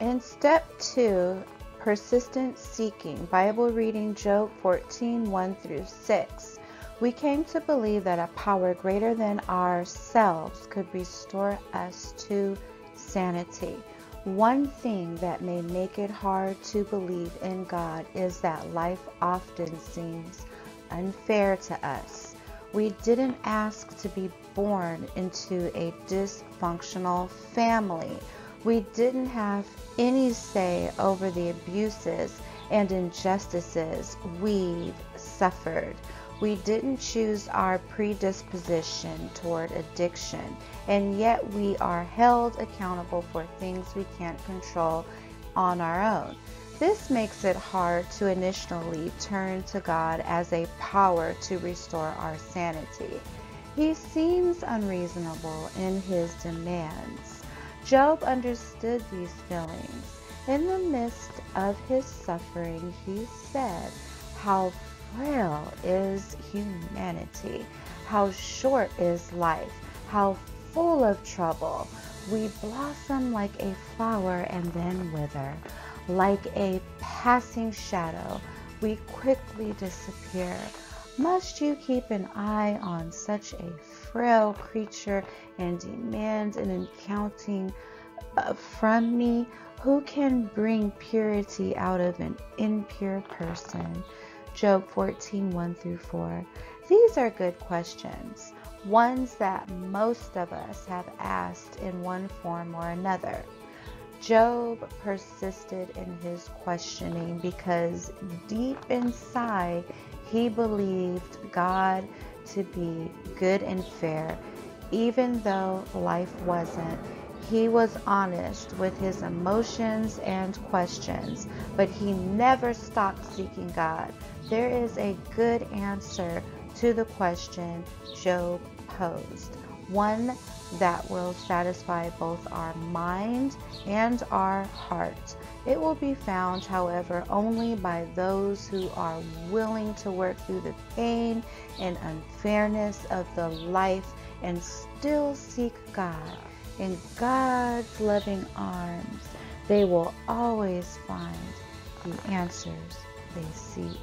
In step two, persistent seeking, Bible reading Job 14 1 through 6, we came to believe that a power greater than ourselves could restore us to sanity. One thing that may make it hard to believe in God is that life often seems unfair to us. We didn't ask to be born into a dysfunctional family. We didn't have any say over the abuses and injustices we've suffered. We didn't choose our predisposition toward addiction, and yet we are held accountable for things we can't control on our own. This makes it hard to initially turn to God as a power to restore our sanity. He seems unreasonable in his demands. Job understood these feelings. In the midst of his suffering, he said, How frail is humanity! How short is life! How full of trouble! We blossom like a flower and then wither. Like a passing shadow, we quickly disappear. Must you keep an eye on such a frail creature and demand an accounting uh, from me? Who can bring purity out of an impure person? Job 14 1 through 4. These are good questions, ones that most of us have asked in one form or another. Job persisted in his questioning because deep inside he believed God to be good and fair, even though life wasn't. He was honest with his emotions and questions, but he never stopped seeking God. There is a good answer to the question Job posed, one that will satisfy both our mind and our heart. It will be found, however, only by those who are willing to work through the pain and unfairness of the life and still seek God. In God's loving arms, they will always find the answers they seek.